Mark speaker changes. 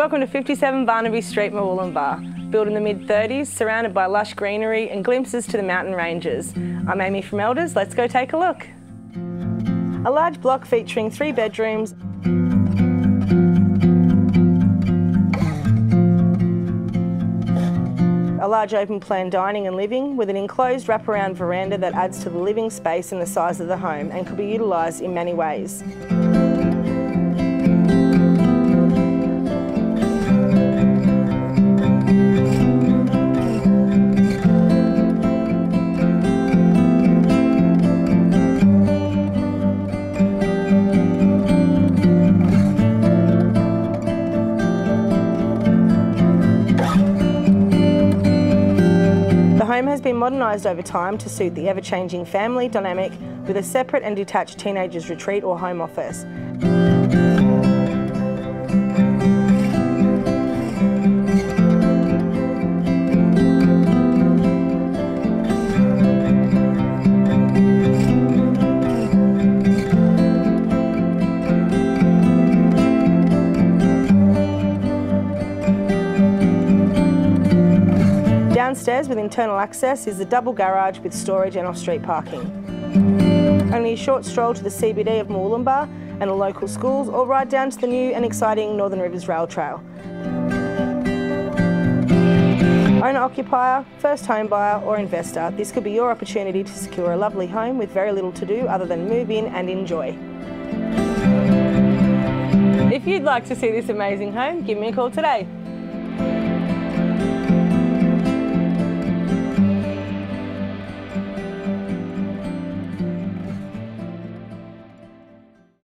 Speaker 1: Welcome to 57 Barnby Street, Murwillumbah. Built in the mid-30s, surrounded by lush greenery and glimpses to the mountain ranges. I'm Amy from Elders, let's go take a look. A large block featuring three bedrooms, a large open plan dining and living with an enclosed wraparound veranda that adds to the living space and the size of the home and could be utilised in many ways. Home has been modernised over time to suit the ever-changing family dynamic with a separate and detached teenagers retreat or home office. Downstairs with internal access is the double garage with storage and off-street parking. Only a short stroll to the CBD of Murwillumbah and the local schools or ride down to the new and exciting Northern Rivers Rail Trail. Owner-occupier, first home buyer or investor, this could be your opportunity to secure a lovely home with very little to do other than move in and enjoy. If you'd like to see this amazing home, give me a call today.